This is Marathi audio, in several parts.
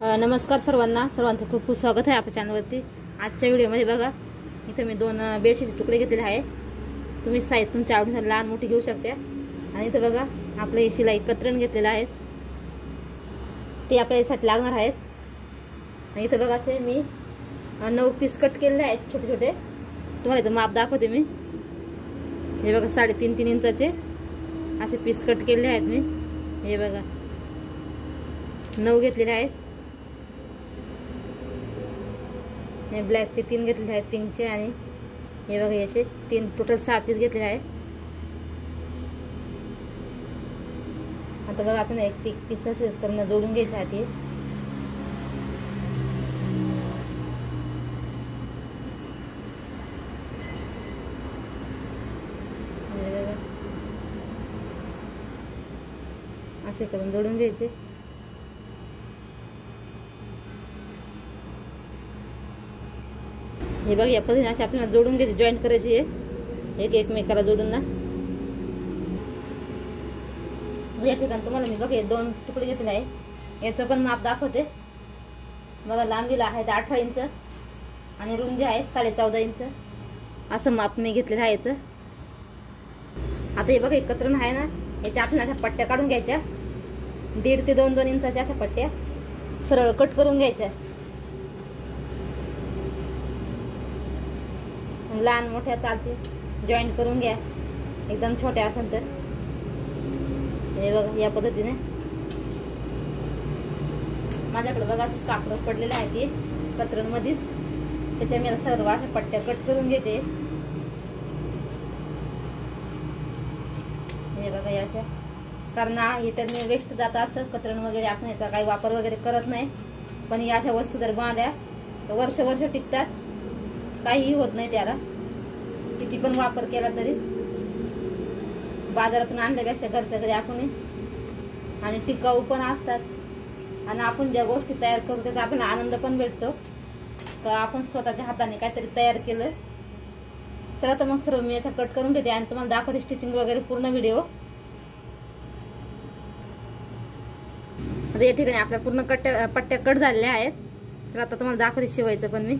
नमस्कार सर्वांना. सर्वांचं खूप खूप स्वागत आहे आपल्या चॅनलवरती आजच्या व्हिडिओमध्ये बघा इथं मी दोन बेडशीटचे तुकडे घेतलेले आहे. तुम्ही साईज तुमच्या आवडीनुसार लहान मोठी घेऊ शकता. आणि इथं बघा आपलं हे शिलाई कतरण घेतलेलं आहे. ते आपल्या यासाठी लागणार आहेत. आणि इथं बघा असे मी नऊ पीस कट केलेले आहेत छोटे छोटे. तुम्हाला याचं माप दाखवते मी. हे बघा साडेतीन तीन इंचाचे असे पीस कट केलेले आहेत मी. हे बघा. नऊ घेतलेले आहेत. आणि ब्लॅकचे तीन घेतलेले आहे पिंकचे आणि हे बघा याचे तीन टोटल सहा पीस घेतलेले आहे आता बघा आपण एक पीक पीस असेल करून जोडून घ्यायचे आहे ते बघा. असे करून जोडून घ्यायचे. हे बघ या पद्धतीने असे आपल्याला जोडून घ्यायचे जॉईंट करायचे आहे एक एकमेकाला जोडून ना. या ठिकाणी तुम्हाला मी बघ हे दोन तुकडे घेतले आहे. याचं पण माप दाखवते. बघा लांबीला आहेत अठरा इंच आणि रुंदी आहेत साडे चौदा इंच. असं माप मी घेतलेलं आहे याचं. आता हे बघा एकत्र आहे ना याच्या आपण अशा पट्ट्या काढून घ्यायच्या. दीड ते दोन दोन इंचाच्या अशा पट्ट्या. सरळ कट करून घ्यायच्या. लहान मोठ्या चालते जॉईंट करून घ्या. एकदम छोट्या असेल तर. हे बघा या पद्धतीने. माझ्याकडे बघा असं कापडं पडलेलं आहे ते कत्रणमध्येच त्याच्या मी सर्व अशा पट्ट्या कट करून घेते. हे बघा या अशा. कारण हे तर मी वेस्ट जात असं कतरण वगैरे आपण याचा काही वापर वगैरे करत नाही. पण या अशा वस्तू जर बांधल्या तर वर्ष वर्ष टिकतात. काहीही होत नाही त्याला. किती पण वापर केला तरी. बाजारातून आणल्यापेक्षा घरच्या घरी आपण आणि टिकाऊ पण असतात. आणि आपण ज्या गोष्टी तयार करतो त्याचा आपल्याला आनंद पण भेटतो. तर आपण स्वतःच्या हाताने काहीतरी तयार केलं. चला तर मग सर्व मी असं कट करून घेते आणि तुम्हाला दाखवते स्टिचिंग वगैरे पूर्ण व्हिडिओ आता या ठिकाणी आपल्या पूर्ण कट्ट्या पट्ट्या कट झालेल्या आहेत. चला आता तुम्हाला दाखवते शिवायचं पण मी.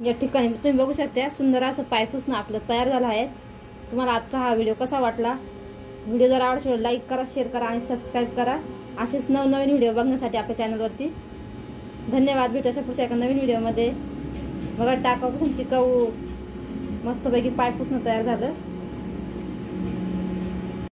या ठिकाणी तुम्ही बघू शकता सुंदर असं पायपुसणं आपलं तयार झालं आहे. तुम्हाला आजचा हा व्हिडिओ कसा वाटला? व्हिडिओ जर आवडला लाईक करा शेअर करा आणि सबस्क्राईब करा. असेच नवनवीन व्हिडिओ बघण्यासाठी आपल्या चॅनलवरती धन्यवाद. भेटू अशा पुढच्या एका नवीन व्हिडिओमध्ये बघा टाकापासून टिकाऊ. मस्तपैकी पायपुसणं तयार झालं.